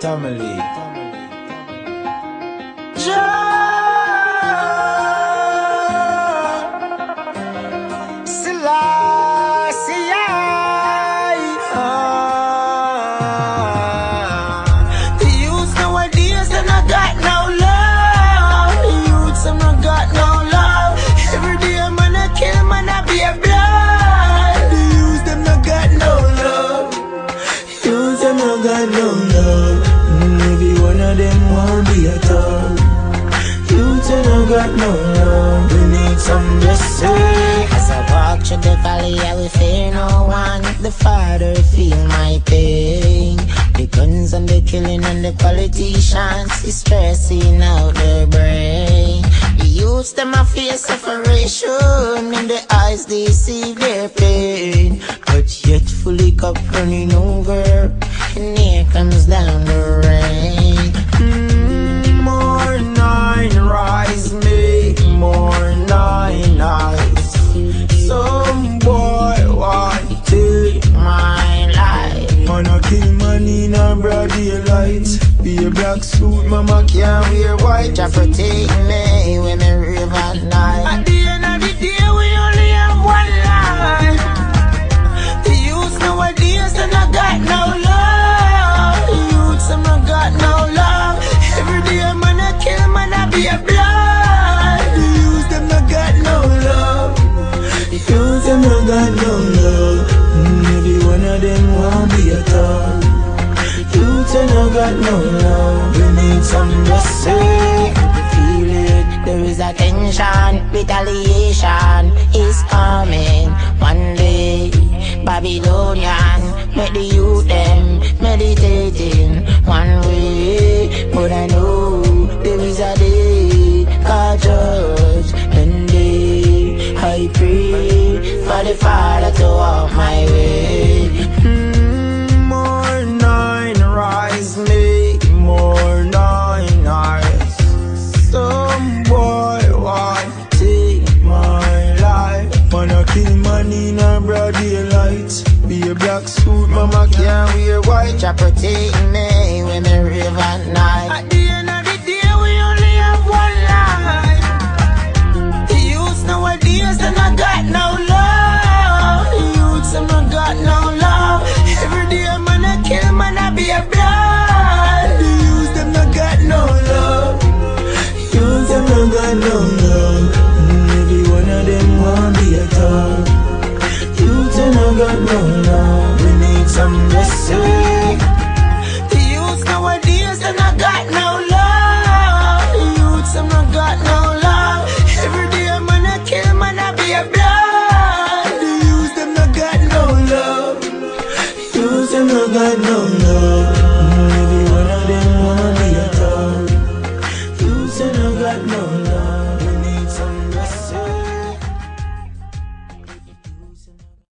Family. Won't be at all. Youth them no got no love. We need some blessing. As I walk through the valley, I will fear no one. The Father feel my pain. The guns and the killing and the politicians is stressing out their brain. The youths them a face separation. In the eyes they see their pain, but yet fully cup running over. And here comes down the rain. Wanna kill man in a broad daylight Be a black suit, mama can't wear white Jah protect me when me rave at night. At the end of the day, we only have one life The youths nowadays they not got no love. The youths not got no love. Every day man I kill man I be a blood. The youth them not got no love The youth them not got no Them got no love We need some blessing Feel it, there is a tension, retaliation is coming one day. Babylonian, make the youth them meditating one way, but I know there is a day God judge and day I pray for the Father to walk my way. Daylight. Be a black suit, mama can't wear white. Jah protect me when rave at night. Cause say no guide no now Maybe one of them wanna be a town You say no guide no.